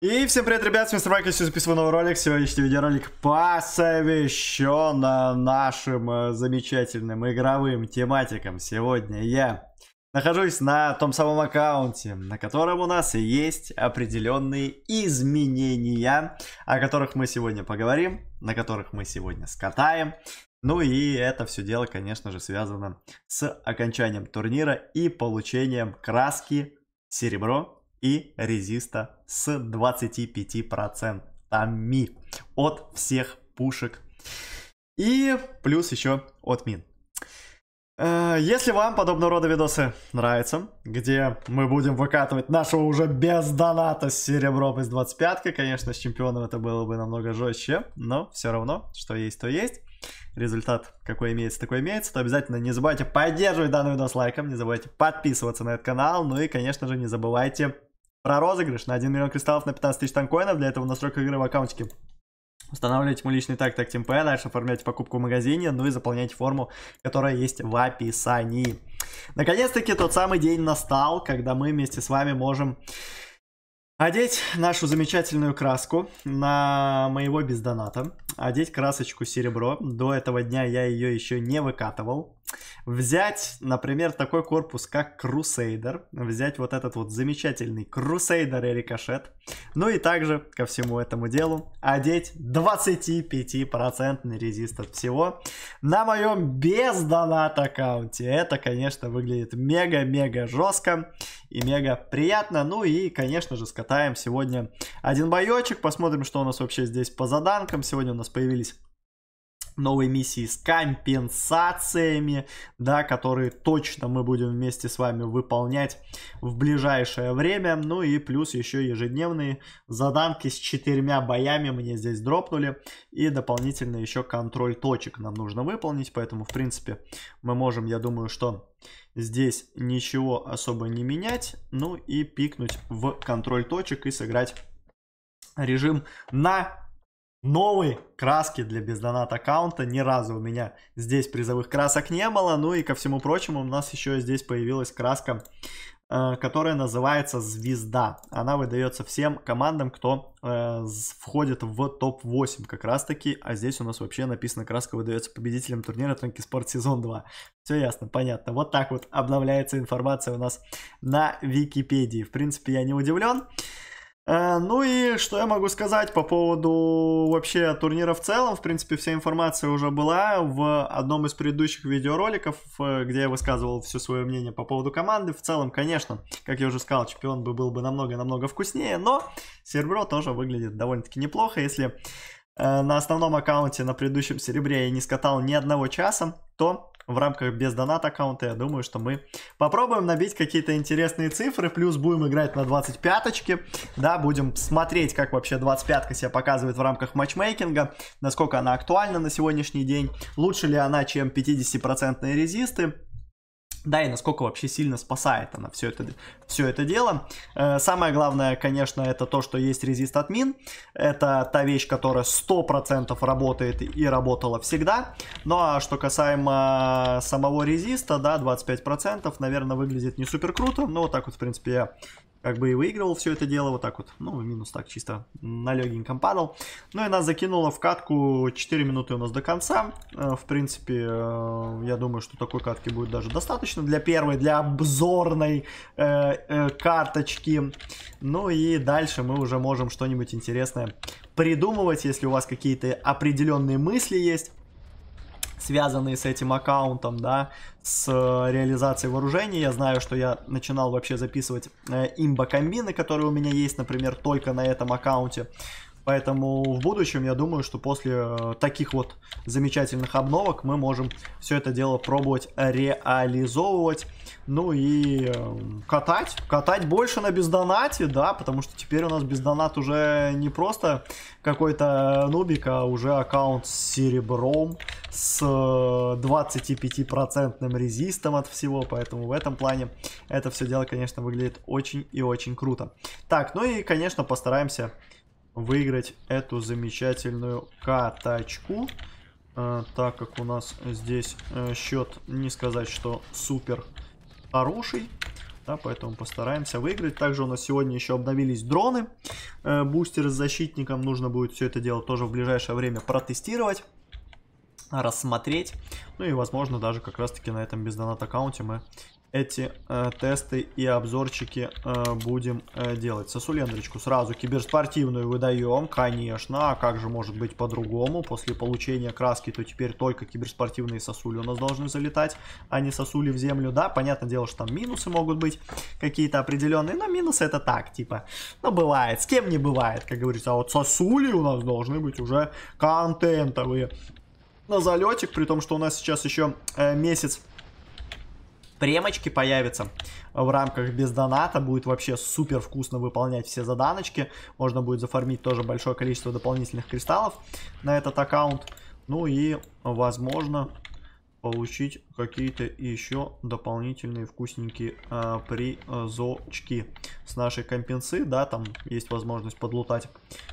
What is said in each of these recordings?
И всем привет, ребят, с вами Страйк, я записываю новый ролик. Сегодняшний видеоролик посвящен нашим э, замечательным игровым тематикам. Сегодня я нахожусь на том самом аккаунте, на котором у нас есть определенные изменения, о которых мы сегодня поговорим, на которых мы сегодня скатаем. Ну и это все дело, конечно же, связано с окончанием турнира и получением краски серебро и резиста с 25% от всех пушек. И плюс еще от мин. Э, если вам подобного рода видосы нравятся, где мы будем выкатывать нашего уже без доната с серебром из 25 конечно, с чемпионом это было бы намного жестче, но все равно, что есть, то есть результат какой имеется, такой имеется, то обязательно не забывайте поддерживать данный видос лайком, не забывайте подписываться на этот канал, ну и, конечно же, не забывайте про розыгрыш на 1 миллион кристаллов на 15 тысяч танкоинов, для этого настройка игры в аккаунтике. Устанавливайте мой личный так так TeamP, дальше оформляйте покупку в магазине, ну и заполняйте форму, которая есть в описании. Наконец-таки тот самый день настал, когда мы вместе с вами можем Одеть нашу замечательную краску на моего бездоната. Одеть красочку серебро. До этого дня я ее еще не выкатывал взять, например, такой корпус, как Crusader, взять вот этот вот замечательный Crusader и рикошет, ну и также ко всему этому делу одеть 25% резист от всего на моем без донат аккаунте. Это, конечно, выглядит мега-мега жестко и мега приятно. Ну и, конечно же, скатаем сегодня один боечек, посмотрим, что у нас вообще здесь по заданкам. Сегодня у нас появились новой миссии с компенсациями, да, которые точно мы будем вместе с вами выполнять в ближайшее время. Ну и плюс еще ежедневные заданки с четырьмя боями мне здесь дропнули. И дополнительно еще контроль точек нам нужно выполнить. Поэтому, в принципе, мы можем, я думаю, что здесь ничего особо не менять. Ну и пикнуть в контроль точек и сыграть режим на новой краски для бездонат аккаунта. Ни разу у меня здесь призовых красок не было. Ну и ко всему прочему у нас еще здесь появилась краска, э, которая называется Звезда. Она выдается всем командам, кто э, входит в топ-8 как раз таки. А здесь у нас вообще написано, краска выдается победителям турнира Тонкий Спорт сезон 2. Все ясно, понятно. Вот так вот обновляется информация у нас на Википедии. В принципе, я не удивлен. Э, ну и что я могу сказать по поводу вообще турнира в целом. В принципе, вся информация уже была в одном из предыдущих видеороликов, э, где я высказывал все свое мнение по поводу команды. В целом, конечно, как я уже сказал, чемпион бы был бы намного-намного вкуснее, но серебро тоже выглядит довольно-таки неплохо. Если э, на основном аккаунте на предыдущем серебре я не скатал ни одного часа, то в рамках без донат аккаунта, я думаю, что мы попробуем набить какие-то интересные цифры, плюс будем играть на 25-очке, да, будем смотреть, как вообще 25-ка себя показывает в рамках матчмейкинга, насколько она актуальна на сегодняшний день, лучше ли она, чем 50% резисты, да, и насколько вообще сильно спасает она все это, все это дело. Э, самое главное, конечно, это то, что есть резист от мин. Это та вещь, которая 100% работает и работала всегда. Ну а что касаемо самого резиста, да, 25%, наверное, выглядит не супер круто. Но вот так вот, в принципе, я как бы и выигрывал все это дело, вот так вот, ну, минус так чисто на легеньком падал. Ну и нас закинуло в катку 4 минуты у нас до конца. Э, в принципе, э, я думаю, что такой катки будет даже достаточно для первой, для обзорной э, карточки. Ну и дальше мы уже можем что-нибудь интересное придумывать, если у вас какие-то определенные мысли есть связанные с этим аккаунтом, да, с э, реализацией вооружений. Я знаю, что я начинал вообще записывать э, имбо-комбины, которые у меня есть, например, только на этом аккаунте. Поэтому в будущем я думаю, что после э, таких вот замечательных обновок мы можем все это дело пробовать реализовывать. Ну и э, катать. Катать больше на бездонате, да, потому что теперь у нас бездонат уже не просто какой-то нубик, а уже аккаунт с серебром, с 25% э, резистом от всего. Поэтому в этом плане это все дело, конечно, выглядит очень и очень круто. Так, ну и, конечно, постараемся выиграть эту замечательную каточку. Э, так как у нас здесь э, счет, не сказать, что супер хороший. Да, поэтому постараемся выиграть. Также у нас сегодня еще обновились дроны. Э, бустеры с защитником. Нужно будет все это дело тоже в ближайшее время протестировать рассмотреть. Ну и, возможно, даже как раз-таки на этом бездонат аккаунте мы эти э, тесты и обзорчики э, будем э, делать. Сосулендочку сразу киберспортивную выдаем, конечно. А как же может быть по-другому? После получения краски, то теперь только киберспортивные сосули у нас должны залетать, а не сосули в землю. Да, понятное дело, что там минусы могут быть какие-то определенные, но минусы это так, типа, ну бывает, с кем не бывает, как говорится. А вот сосули у нас должны быть уже контентовые. На залетик, при том, что у нас сейчас еще э, месяц премочки появятся в рамках без доната. Будет вообще супер вкусно выполнять все заданочки. Можно будет зафармить тоже большое количество дополнительных кристаллов на этот аккаунт. Ну и, возможно, получить какие-то еще дополнительные вкусненькие э, призочки с нашей компенсы, да, там есть возможность подлутать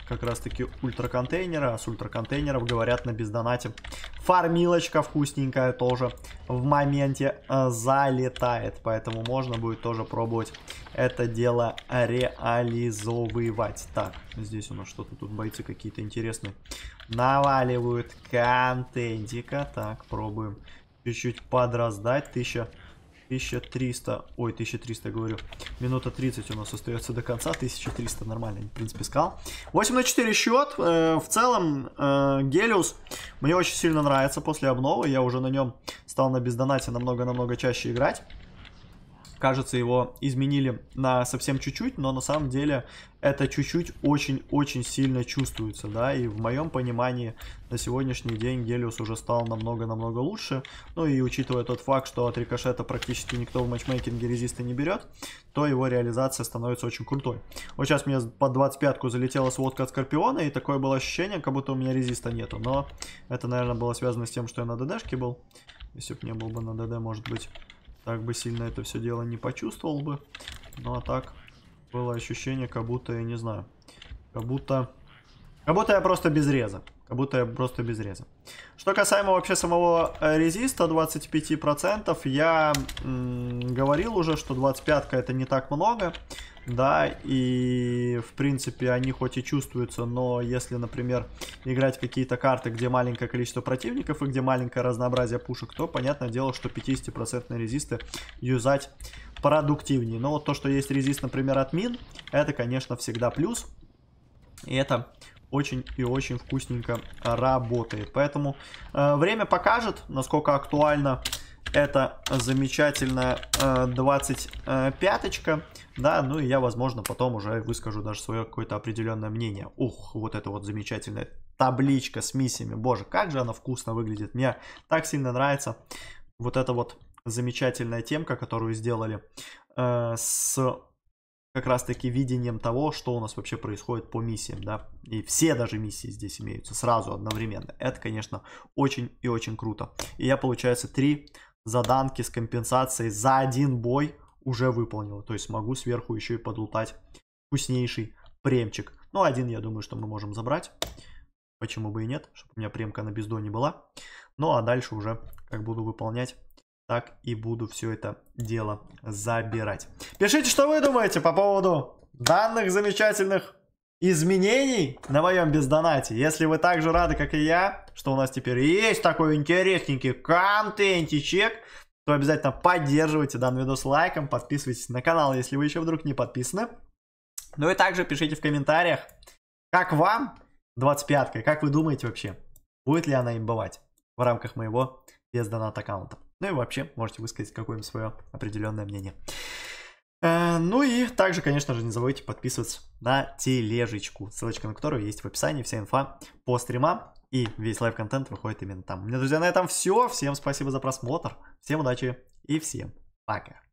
как раз-таки ультраконтейнеры, а с ультраконтейнеров, говорят, на бездонате фармилочка вкусненькая тоже в моменте э, залетает, поэтому можно будет тоже пробовать это дело реализовывать. Так, здесь у нас что-то тут бойцы какие-то интересные наваливают контентика, так, пробуем чуть-чуть подраздать. 1000, 1300, ой, 1300 говорю. Минута 30 у нас остается до конца. 1300 нормально, в принципе, скал. 8 на 4 счет. Э, в целом, э, Гелиус мне очень сильно нравится после обновы. Я уже на нем стал на бездонате намного-намного чаще играть кажется, его изменили на совсем чуть-чуть, но на самом деле это чуть-чуть очень-очень сильно чувствуется, да, и в моем понимании на сегодняшний день Гелиус уже стал намного-намного лучше, ну и учитывая тот факт, что от рикошета практически никто в матчмейкинге резиста не берет, то его реализация становится очень крутой. Вот сейчас мне под 25-ку залетела сводка от Скорпиона, и такое было ощущение, как будто у меня резиста нету, но это, наверное, было связано с тем, что я на ДДшке был, если бы не был бы на ДД, может быть так бы сильно это все дело не почувствовал бы. Ну а так было ощущение, как будто, я не знаю, как будто... Как будто я просто без реза. Как будто я просто без реза. Что касаемо вообще самого э, резиста 25%, я говорил уже, что 25 это не так много да, и в принципе они хоть и чувствуются, но если, например, играть какие-то карты, где маленькое количество противников и где маленькое разнообразие пушек, то понятное дело, что 50% резисты юзать продуктивнее. Но вот то, что есть резист, например, от мин, это, конечно, всегда плюс. И это очень и очень вкусненько работает. Поэтому э, время покажет, насколько актуально это замечательная э, 25-очка. Да, ну и я, возможно, потом уже выскажу даже свое какое-то определенное мнение. Ух, вот это вот замечательная табличка с миссиями. Боже, как же она вкусно выглядит. Мне так сильно нравится вот эта вот замечательная темка, которую сделали э, с как раз таки видением того, что у нас вообще происходит по миссиям, да, и все даже миссии здесь имеются сразу одновременно. Это, конечно, очень и очень круто. И я, получается, три заданки с компенсацией за один бой уже выполнил. То есть могу сверху еще и подлутать вкуснейший премчик. Ну, один, я думаю, что мы можем забрать. Почему бы и нет, чтобы у меня премка на бездо не была. Ну, а дальше уже, как буду выполнять, так и буду все это дело забирать. Пишите, что вы думаете по поводу данных замечательных изменений на моем бездонате. Если вы так же рады, как и я, что у нас теперь есть такой интересненький контентичек, то обязательно поддерживайте данный видос лайком, подписывайтесь на канал, если вы еще вдруг не подписаны. Ну и также пишите в комментариях, как вам 25-ка, как вы думаете вообще, будет ли она им бывать в рамках моего бездонат аккаунта. Ну и вообще, можете высказать какое-нибудь свое определенное мнение. Э, ну и также, конечно же, не забывайте подписываться на тележечку, ссылочка на которую есть в описании, вся инфа по стримам и весь live-контент выходит именно там. У меня, друзья, на этом все. Всем спасибо за просмотр, всем удачи и всем пока.